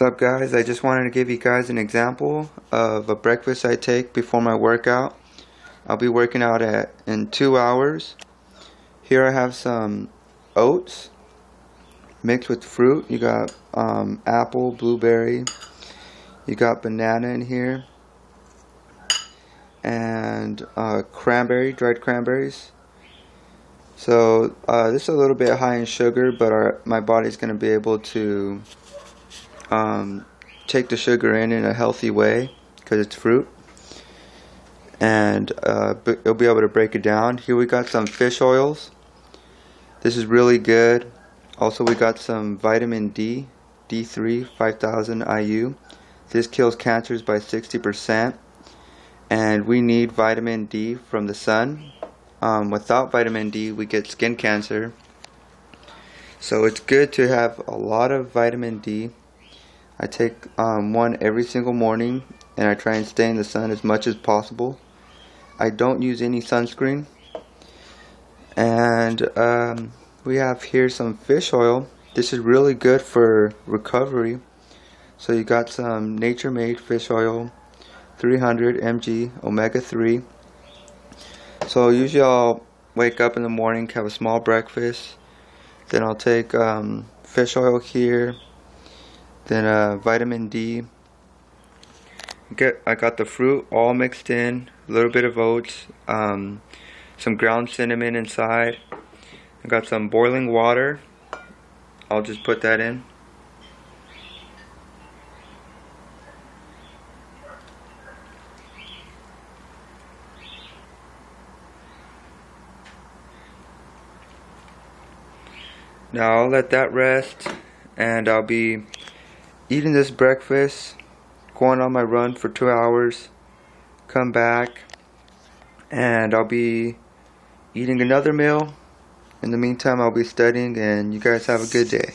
What's up guys? I just wanted to give you guys an example of a breakfast I take before my workout. I'll be working out at in two hours. Here I have some oats mixed with fruit. You got um, apple, blueberry. You got banana in here. And uh, cranberry, dried cranberries. So uh, this is a little bit high in sugar, but our, my body's going to be able to um, take the sugar in in a healthy way because it's fruit. And uh, you'll be able to break it down. Here we got some fish oils. This is really good. Also we got some vitamin D D3 5000 IU this kills cancers by 60% and we need vitamin D from the sun. Um, without vitamin D we get skin cancer. So it's good to have a lot of vitamin D I take um, one every single morning and I try and stay in the sun as much as possible. I don't use any sunscreen. And um, we have here some fish oil. This is really good for recovery. So you got some nature made fish oil, 300 mg omega 3. So usually I'll wake up in the morning, have a small breakfast. Then I'll take um, fish oil here then uh, vitamin D. Get I got the fruit all mixed in, a little bit of oats, um, some ground cinnamon inside. I got some boiling water. I'll just put that in. Now I'll let that rest and I'll be eating this breakfast, going on my run for two hours, come back, and I'll be eating another meal. In the meantime, I'll be studying, and you guys have a good day.